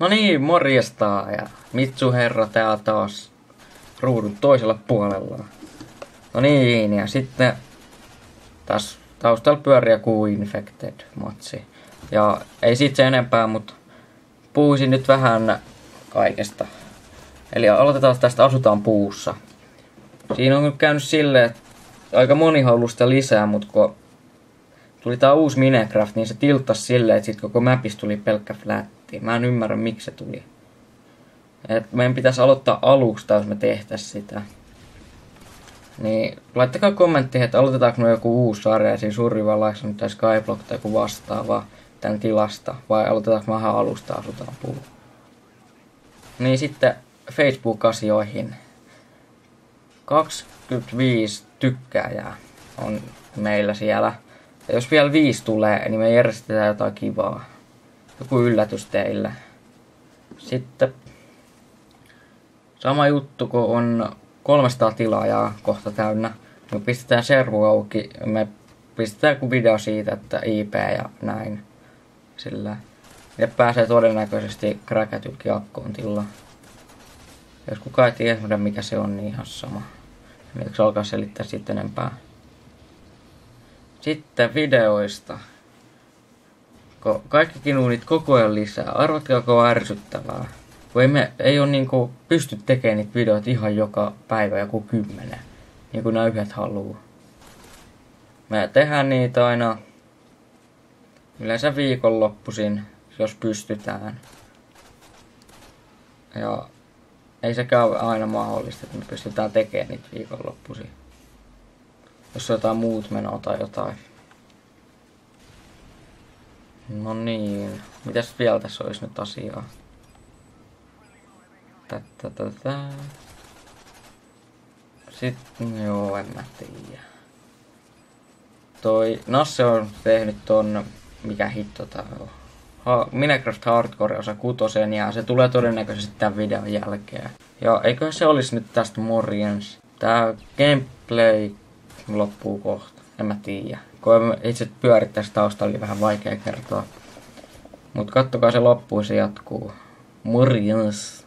No niin, morjesta ja Mitsu Herra täällä taas ruudun toisella puolella. No niin, ja sitten taas taustalla pyöriä kuin Infected matsi. Ja ei siitä se enempää, mutta puhuisin nyt vähän kaikesta. Eli aloitetaan tästä Asutaan puussa. Siinä on nyt käynyt silleen, että aika moni sitä lisää, mutta kun tuli tää uusi Minecraft, niin se tilttasi silleen, että sit koko mapista tuli pelkkä flatti. Mä en ymmärrä, miksi se tuli. Et meidän pitäisi aloittaa aluksi, jos me tehtäis sitä. Niin laittakaa kommentti, että aloitetaanko me joku uusi sarja, siinä Survival Life tai Skyblock tai joku vastaava tämän tilasta, vai aloitetaanko vähän alusta asutaan puu. Niin sitten Facebook-asioihin. 25 tykkääjää on meillä siellä. Ja jos vielä viisi tulee, niin me järjestetään jotain kivaa. Joku yllätys teille. Sitten sama juttu, kun on 300 tilaajaa kohta täynnä. Me pistetään servu auki. Me pistetään joku video siitä, että IP ja näin. Sillä. Ja pääsee todennäköisesti kräkätytkin akkoon tilaa. Jos kukaan ei tiedä, mikä se on, niin ihan sama. Eikö alkaa selittää sitten enempää? Sitten videoista. Ko kaikki kinuunit koko ajan lisää. Arvatkaa, onko ärsyttävää. Kun ei, me, ei ole niinku pysty tekemään niitä videoita ihan joka päivä joku kymmenen. Niin kuin nämä yhdet haluu. Me tehdään niitä aina yleensä viikonloppuisin, jos pystytään. Ja ei sekään ole aina mahdollista, että me pystytään tekemään niitä viikonloppuisin. Jos on jotain muut menoa tai jotain. No niin, mitäs vielä tässä olisi nyt asiaa? Tätä, tätä. Sitten, joo, en mä tiedä. Toi Nasse on tehnyt ton, mikä hitto tää on. Ha- Minecraft Hardcore osa kutosen ja se tulee todennäköisesti tämän videon jälkeen. Ja eikö se olisi nyt tästä morjens? Tää gameplay loppuu kohta. En mä tiedä. Kun itse pyörittäisi taustalla, niin vähän vaikea kertoa. Mut kattokaa se loppuu, se jatkuu. Morjens.